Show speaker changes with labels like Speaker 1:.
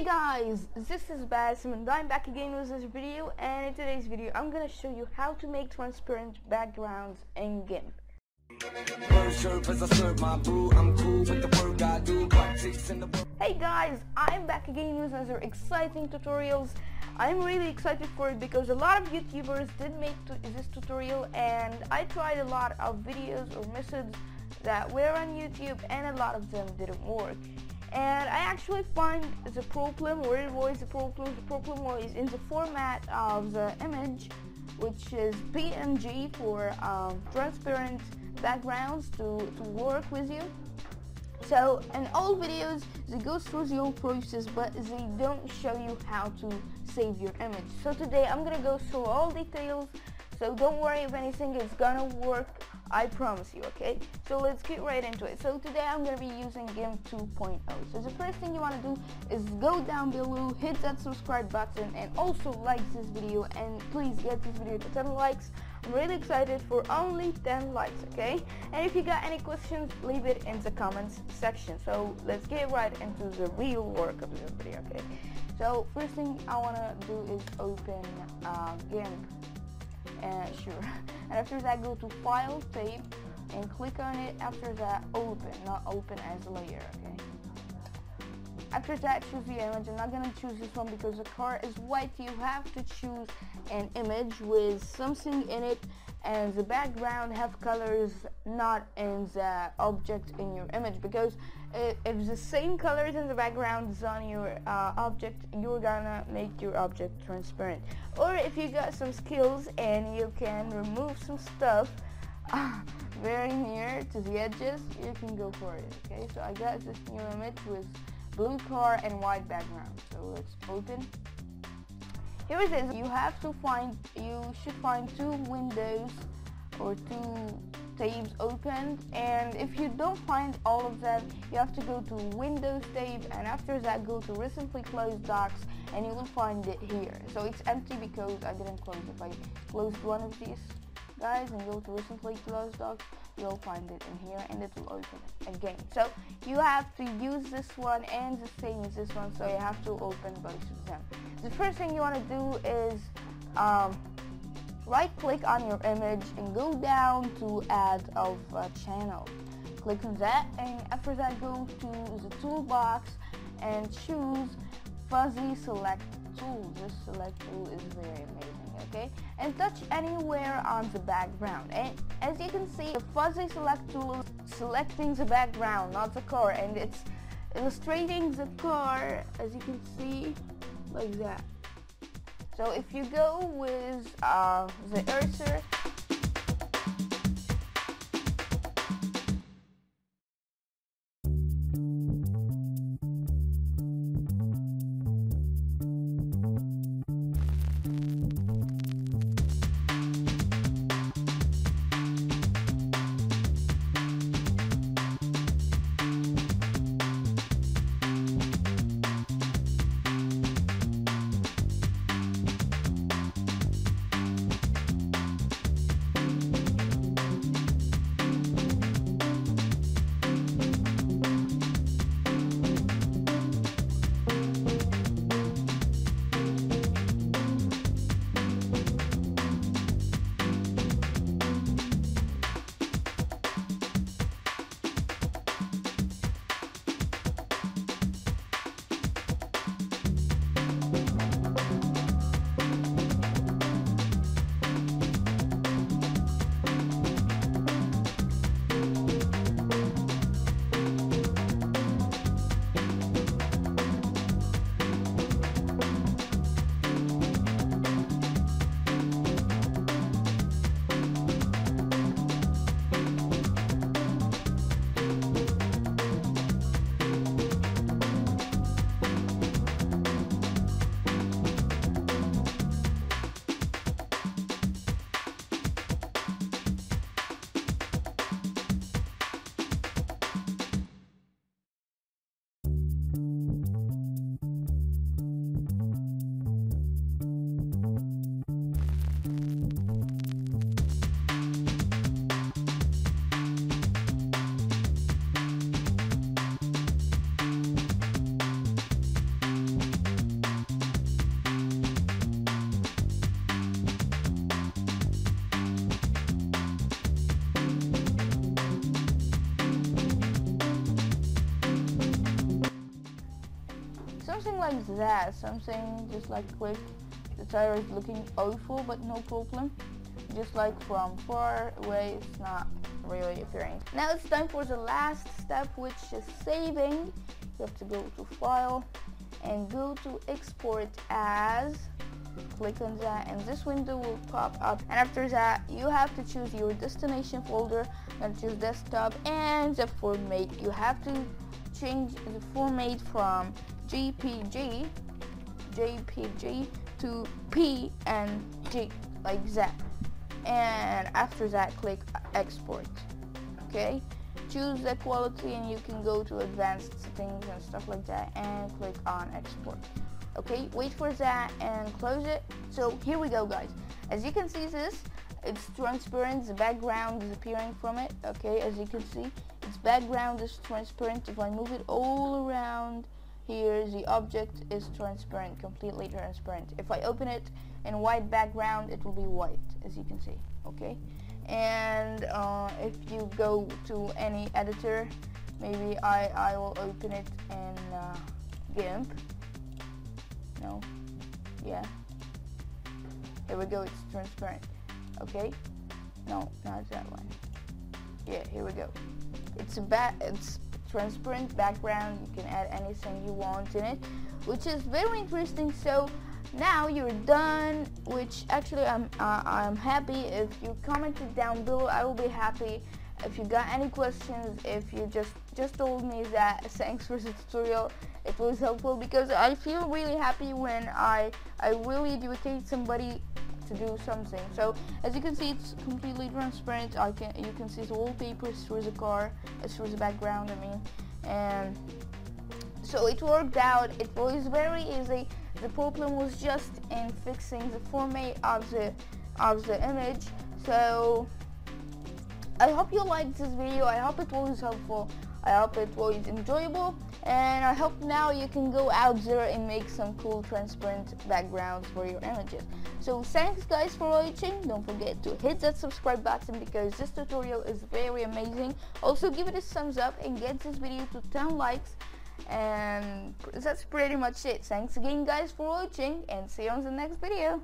Speaker 1: Hey guys, this is Basim and I'm back again with this video and in today's video I'm gonna show you how to make transparent backgrounds in GIMP. Hey guys, I'm back again with another exciting tutorials. I'm really excited for it because a lot of YouTubers did make this tutorial and I tried a lot of videos or methods that were on YouTube and a lot of them didn't work and I actually find the problem where it was the problem the problem was in the format of the image which is PNG for um, transparent backgrounds to, to work with you. So in all videos they go through the whole process but they don't show you how to save your image. So today I'm gonna go through all details so don't worry if anything is gonna work I promise you, okay? So let's get right into it. So today I'm going to be using GIMP 2.0. So the first thing you want to do is go down below, hit that subscribe button, and also like this video, and please get this video to 10 likes. I'm really excited for only 10 likes, okay? And if you got any questions, leave it in the comments section. So let's get right into the real work of this video, okay? So first thing I want to do is open uh, GIMP uh, sure. And after that go to file tape and click on it. After that open not open as a layer okay? After that choose the image. I'm not gonna choose this one because the car is white. You have to choose an image with something in it and the background have colors not in the object in your image because if the same colors in the background is on your uh, object you're gonna make your object transparent. Or if you got some skills and you can remove some stuff uh, very near to the edges you can go for it okay? So I got this new image with blue car and white background. So let's open. Here it is. You have to find, you should find two windows or two tabs open and if you don't find all of them you have to go to Windows tab and after that go to recently closed docks and you will find it here. So it's empty because I didn't close it. I closed one of these guys and go to recently closed docks. You'll find it in here and it will open again. So you have to use this one and the same as this one so you have to open both of them. The first thing you want to do is um, right click on your image and go down to add of uh, channel. Click on that and after that go to the toolbox and choose fuzzy select tool. This select tool is very amazing okay? And touch anywhere on the background. And as you can see the fuzzy select tool is selecting the background not the car and it's illustrating the car as you can see like that so if you go with uh, the cursor like that. Something just like quick the tire is looking awful but no problem. Just like from far away it's not really appearing. Now it's time for the last step which is saving. You have to go to file and go to export as. Click on that and this window will pop up. And after that you have to choose your destination folder. And choose desktop and the format. You have to change the format from JPG JPG to P and PNG like that. And after that click export okay? Choose the quality and you can go to advanced settings and stuff like that and click on export okay? Wait for that and close it. So here we go guys. As you can see this it's transparent the background is appearing from it okay? As you can see its background is transparent. If I move it all around here the object is transparent completely transparent. If I open it in white background it will be white as you can see okay? And uh, if you go to any editor maybe I, I will open it in uh, GIMP. No? Yeah. Here we go it's transparent. Okay? No not that one. Yeah here we go. It's bad, it's transparent background you can add anything you want in it which is very interesting. So now you're done which actually I'm uh, I'm happy. If you commented down below I will be happy. If you got any questions if you just just told me that thanks for the tutorial. It was helpful because I feel really happy when I I really educate somebody to do something. So as you can see it's completely transparent. I can you can see the wallpaper through the car through the background I mean. And so it worked out. It was very easy. The problem was just in fixing the format of the of the image. So I hope you liked this video. I hope it was helpful I hope it was enjoyable and I hope now you can go out there and make some cool transparent backgrounds for your images. So thanks guys for watching, don't forget to hit that subscribe button because this tutorial is very amazing. Also give it a thumbs up and get this video to 10 likes and that's pretty much it. Thanks again guys for watching and see you on the next video.